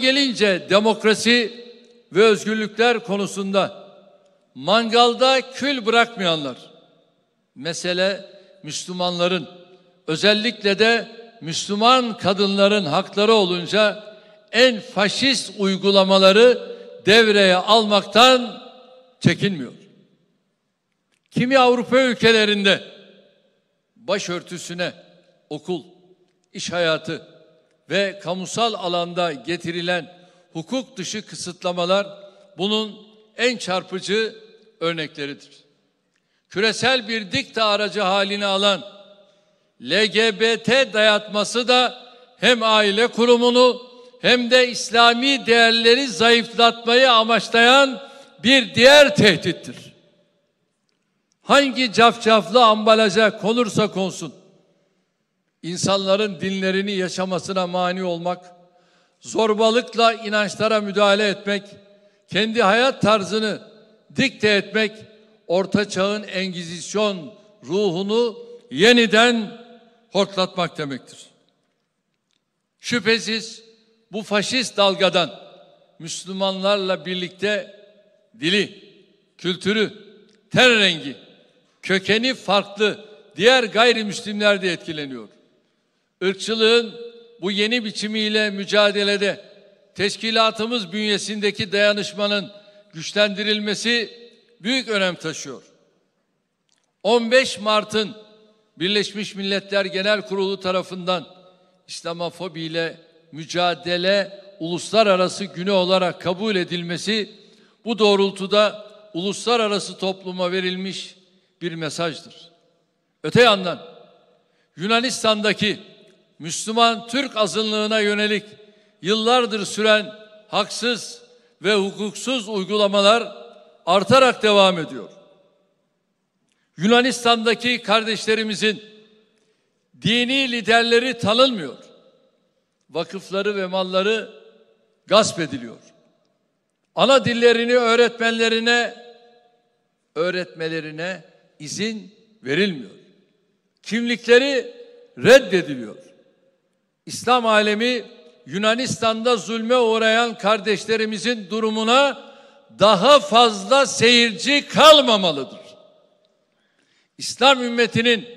gelince demokrasi ve özgürlükler konusunda mangalda kül bırakmayanlar, mesele Müslümanların özellikle de Müslüman kadınların hakları olunca en faşist uygulamaları devreye almaktan çekinmiyor. Kimi Avrupa ülkelerinde başörtüsüne okul, iş hayatı ve kamusal alanda getirilen hukuk dışı kısıtlamalar bunun en çarpıcı örnekleridir. Küresel bir dikta aracı halini alan LGBT dayatması da hem aile kurumunu hem de İslami değerleri zayıflatmayı amaçlayan bir diğer tehdittir. Hangi cafcaflı ambalaja konursa konsun, insanların dinlerini yaşamasına mani olmak, zorbalıkla inançlara müdahale etmek, kendi hayat tarzını dikte etmek, orta çağın engizisyon ruhunu yeniden hortlatmak demektir. Şüphesiz bu faşist dalgadan Müslümanlarla birlikte dili, kültürü, ten rengi, kökeni farklı diğer gayrimüslimler de etkileniyor. Irkçılığın bu yeni biçimiyle mücadelede teşkilatımız bünyesindeki dayanışmanın güçlendirilmesi büyük önem taşıyor. 15 Mart'ın Birleşmiş Milletler Genel Kurulu tarafından İslamofobi ile mücadele uluslararası günü olarak kabul edilmesi bu doğrultuda uluslararası topluma verilmiş bir mesajdır. Öte yandan Yunanistan'daki Müslüman Türk azınlığına yönelik yıllardır süren haksız ve hukuksuz uygulamalar artarak devam ediyor. Yunanistan'daki kardeşlerimizin dini liderleri tanınmıyor. Vakıfları ve malları gasp ediliyor. Ana dillerini öğretmenlerine öğretmelerine izin verilmiyor. Kimlikleri reddediliyor. İslam alemi Yunanistan'da zulme uğrayan kardeşlerimizin durumuna daha fazla seyirci kalmamalıdır. İslam ümmetinin